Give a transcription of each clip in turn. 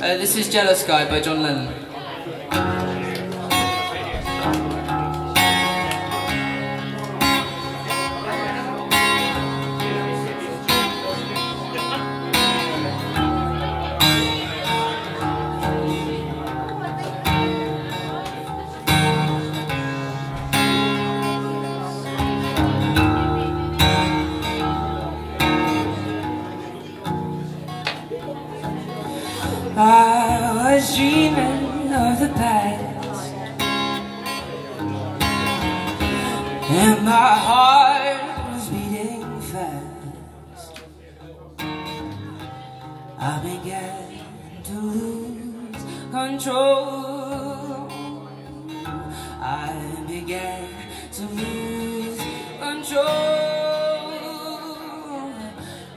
Uh, this is Jealous Guy by John Lennon. Dreaming of the past. And my heart was beating fast. I began to lose control. I began to lose control.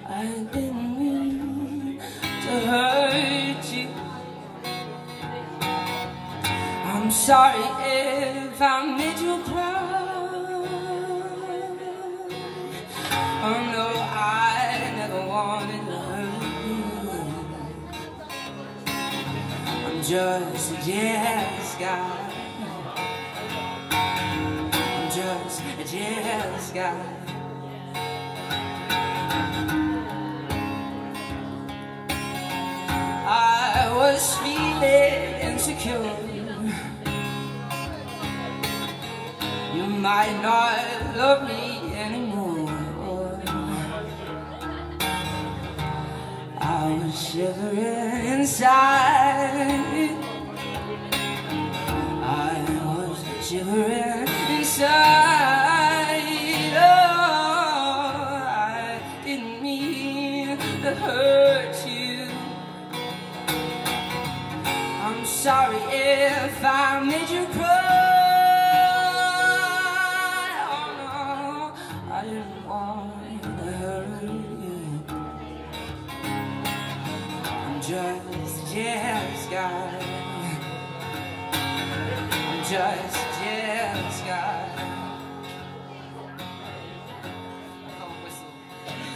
I didn't mean to hurt sorry if I made you cry. Oh no, I never wanted to hurt you. I'm just a jealous guy. I'm just a jealous guy. I was feeling insecure. Might not love me anymore. I was shivering inside. I was shivering inside. Oh, I didn't mean to hurt you. I'm sorry if I made you cry. I'm just jealous guy. I'm just jealous guy.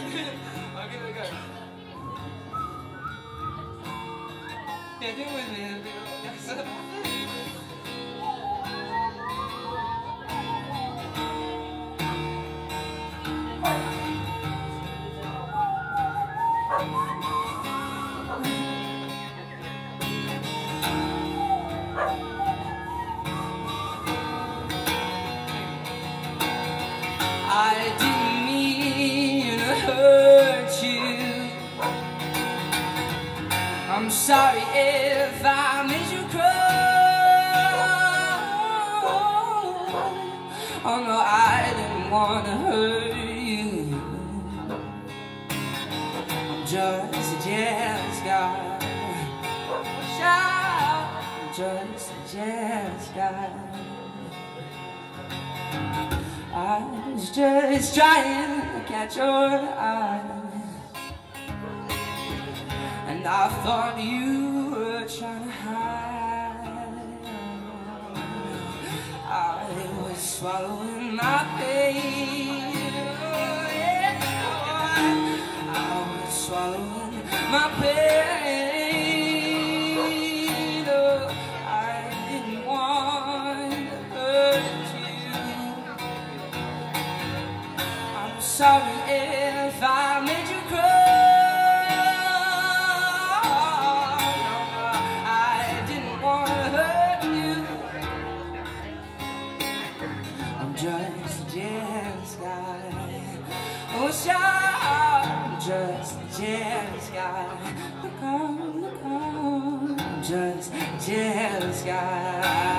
Yeah, do it with me. I'm sorry if I made you cry. Oh no, I didn't want to hurt you. I'm just a jealous guy. I'm just a jealous guy. I was just trying to catch your eye And I thought you were trying to hide I was swallowing my pain oh, yeah. I was swallowing my pain oh, I didn't want to hurt you I'm sorry if I Just jealous guy. Look on, look on. Just jealous guy.